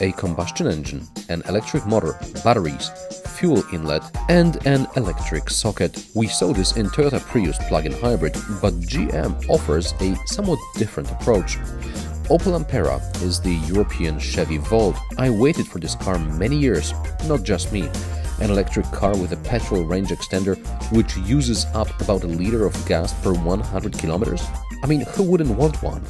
a combustion engine, an electric motor, batteries, fuel inlet, and an electric socket. We saw this in Toyota Prius plug-in hybrid, but GM offers a somewhat different approach. Opel Ampera is the European Chevy Volt. I waited for this car many years, not just me. An electric car with a petrol range extender which uses up about a liter of gas per 100 kilometers? I mean, who wouldn't want one?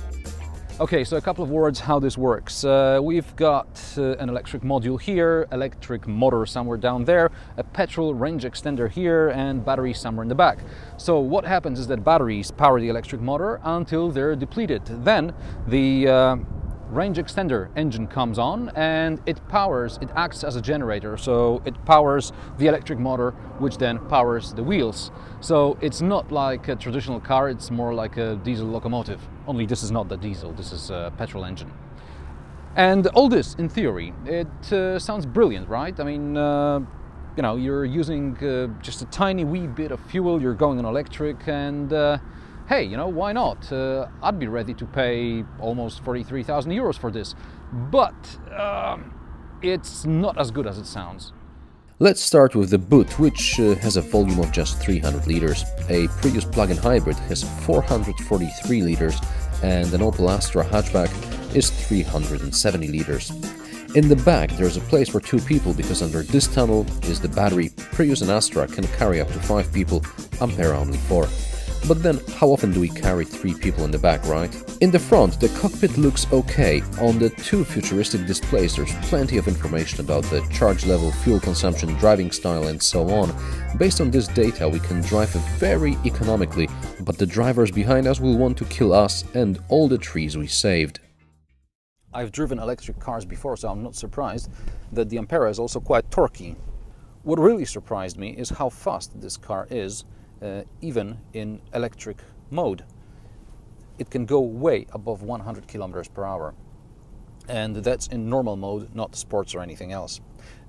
Okay, so a couple of words how this works. Uh, we've got uh, an electric module here, electric motor somewhere down there, a petrol range extender here, and battery somewhere in the back. So what happens is that batteries power the electric motor until they're depleted. Then the uh, range extender engine comes on and it powers, it acts as a generator. So it powers the electric motor, which then powers the wheels. So it's not like a traditional car, it's more like a diesel locomotive. Only this is not the diesel, this is a petrol engine. And all this, in theory, it uh, sounds brilliant, right? I mean, uh, you know, you're using uh, just a tiny wee bit of fuel, you're going on electric, and uh, hey, you know, why not? Uh, I'd be ready to pay almost 43,000 euros for this. But um, it's not as good as it sounds. Let's start with the boot, which uh, has a volume of just 300 liters. A Prius plug-in hybrid has 443 liters, and an Opel Astra hatchback is 370 liters. In the back, there's a place for two people because under this tunnel is the battery. Prius and Astra can carry up to five people, Ampera only four. But then, how often do we carry three people in the back, right? In the front, the cockpit looks okay. On the two futuristic displays, there's plenty of information about the charge level, fuel consumption, driving style, and so on. Based on this data, we can drive very economically, but the drivers behind us will want to kill us and all the trees we saved. I've driven electric cars before, so I'm not surprised that the Ampera is also quite torquey. What really surprised me is how fast this car is uh, even in electric mode. It can go way above 100 kilometers per hour. And that's in normal mode, not sports or anything else.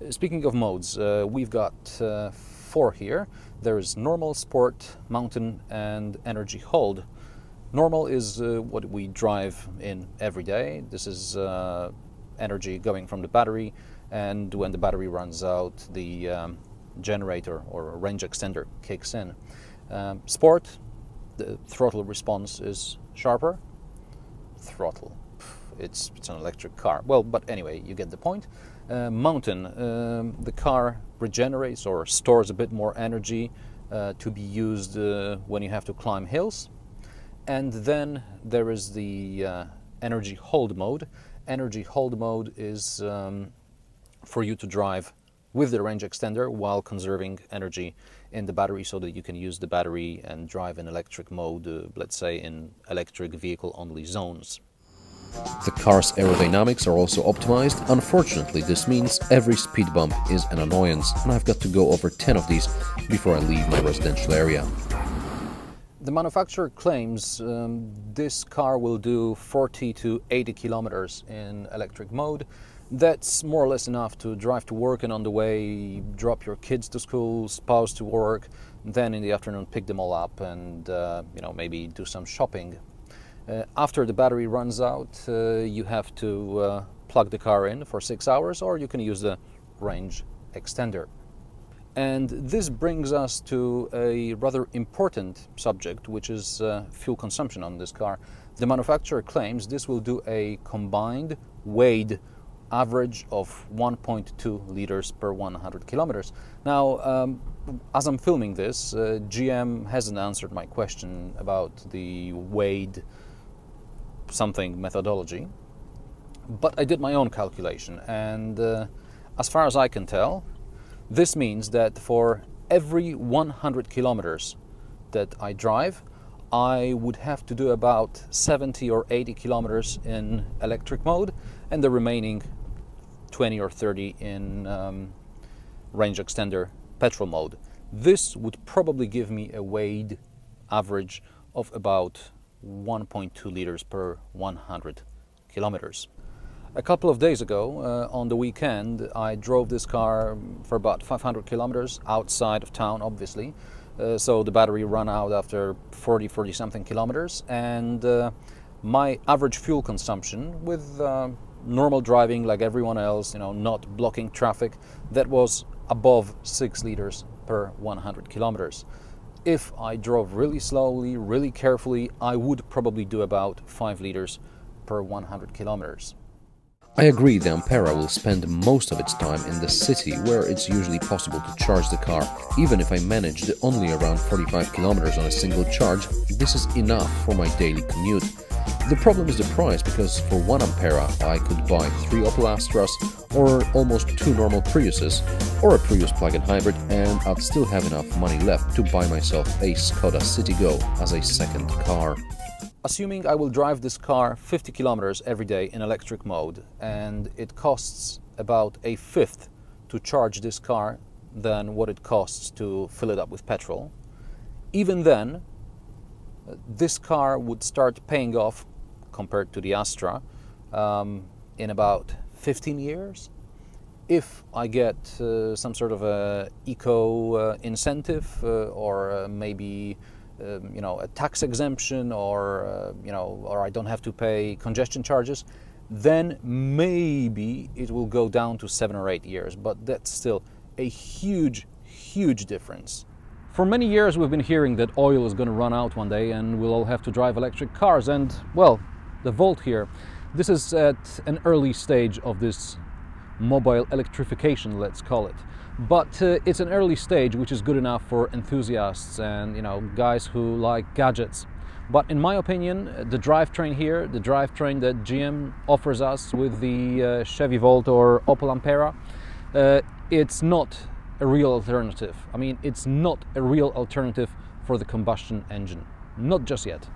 Uh, speaking of modes, uh, we've got uh, four here. There's normal, sport, mountain, and energy hold. Normal is uh, what we drive in every day. This is uh, energy going from the battery, and when the battery runs out, the um, generator or range extender kicks in. Um, sport, the throttle response is sharper. Throttle, it's, it's an electric car. Well, but anyway, you get the point. Uh, mountain, um, the car regenerates or stores a bit more energy uh, to be used uh, when you have to climb hills. And then there is the uh, energy hold mode. Energy hold mode is um, for you to drive with the range extender while conserving energy in the battery so that you can use the battery and drive in electric mode, uh, let's say in electric vehicle only zones. The car's aerodynamics are also optimized. Unfortunately, this means every speed bump is an annoyance, and I've got to go over 10 of these before I leave my residential area. The manufacturer claims um, this car will do 40 to 80 kilometers in electric mode, that's more or less enough to drive to work and on the way drop your kids to school, spouse to work, then in the afternoon pick them all up and uh, you know maybe do some shopping. Uh, after the battery runs out, uh, you have to uh, plug the car in for six hours, or you can use the range extender. And this brings us to a rather important subject, which is uh, fuel consumption on this car. The manufacturer claims this will do a combined weighed average of 1.2 liters per 100 kilometers. Now, um, as I'm filming this, uh, GM hasn't answered my question about the weighed something methodology, but I did my own calculation, and uh, as far as I can tell, this means that for every 100 kilometers that I drive, I would have to do about 70 or 80 kilometers in electric mode and the remaining 20 or 30 in um, range extender petrol mode. This would probably give me a weighed average of about 1.2 liters per 100 kilometers. A couple of days ago, uh, on the weekend, I drove this car for about 500 kilometers outside of town, obviously. Uh, so the battery ran out after 40, 40 something kilometers, and uh, my average fuel consumption with uh, normal driving like everyone else, you know, not blocking traffic, that was above 6 liters per 100 kilometers. If I drove really slowly, really carefully, I would probably do about 5 liters per 100 kilometers. I agree the Ampera will spend most of its time in the city where it's usually possible to charge the car. Even if I managed only around 45 kilometers on a single charge, this is enough for my daily commute. The problem is the price because for 1 Ampera I could buy 3 Opel Astras or almost 2 normal Priuses or a Prius plug-in hybrid and I'd still have enough money left to buy myself a Skoda Citigo as a second car. Assuming I will drive this car 50 kilometers every day in electric mode and it costs about a fifth to charge this car than what it costs to fill it up with petrol, even then, this car would start paying off compared to the Astra um, in about 15 years. If I get uh, some sort of a eco uh, incentive uh, or uh, maybe um, you know, a tax exemption or, uh, you know, or I don't have to pay congestion charges, then maybe it will go down to seven or eight years. But that's still a huge, huge difference. For many years, we've been hearing that oil is going to run out one day and we'll all have to drive electric cars. And, well, the Volt here, this is at an early stage of this mobile electrification, let's call it but uh, it's an early stage which is good enough for enthusiasts and you know guys who like gadgets but in my opinion the drivetrain here the drivetrain that GM offers us with the uh, Chevy Volt or Opel Ampera uh, it's not a real alternative. I mean it's not a real alternative for the combustion engine. Not just yet